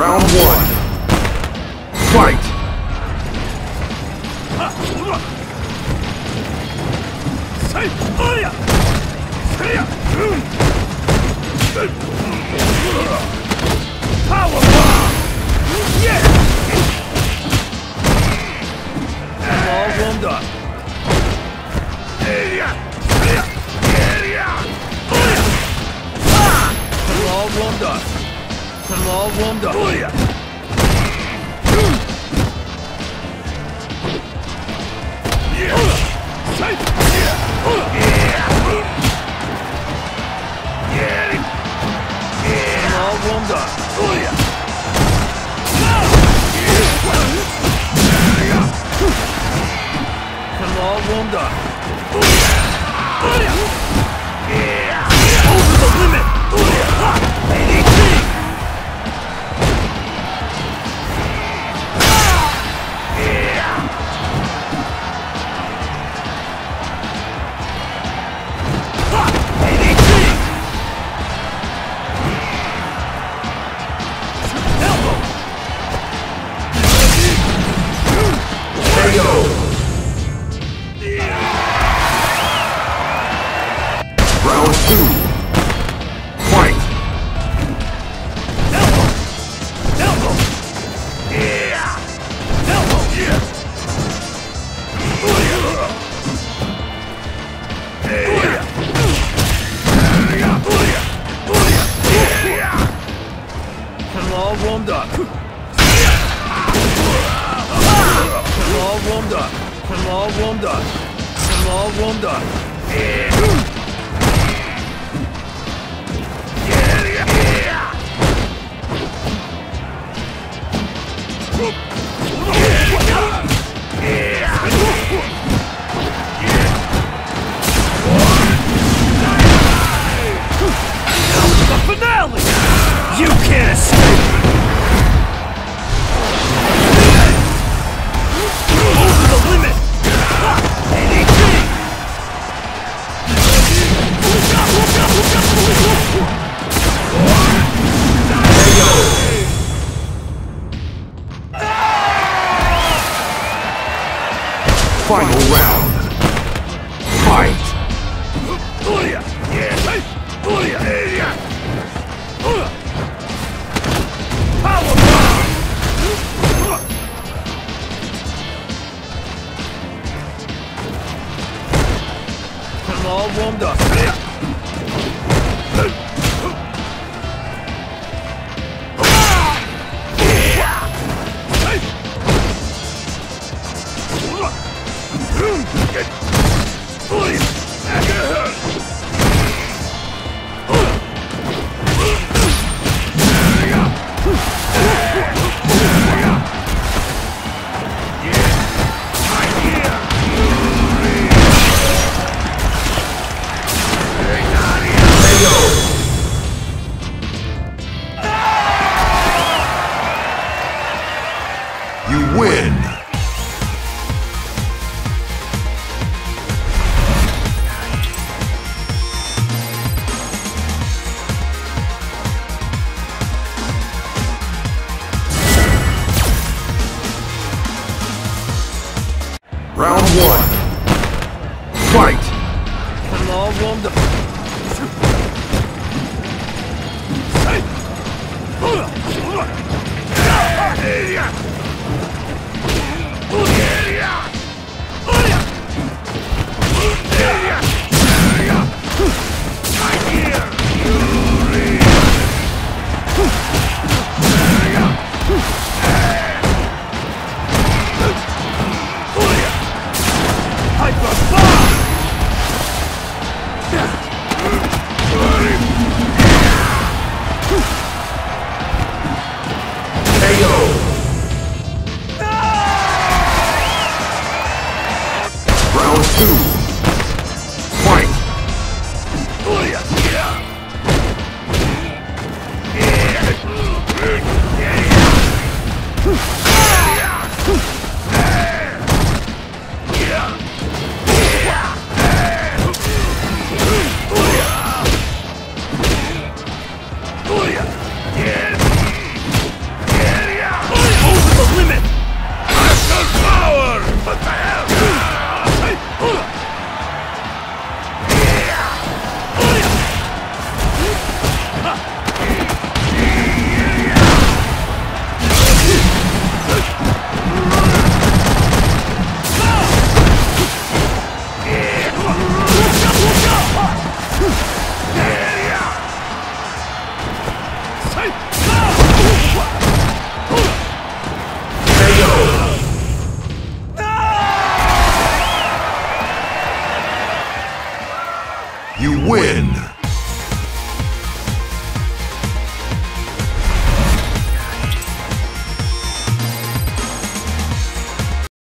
Round one. Fight! Say, Oh yeah! all warmed up. I'm all warmed up. Oh yeah. Round two. Fight! Up. I'm all warmed up. I'm all warmed up. I'm all warmed up. Yeah! Final round. You win! Round one. Fight! Warmed up. You win!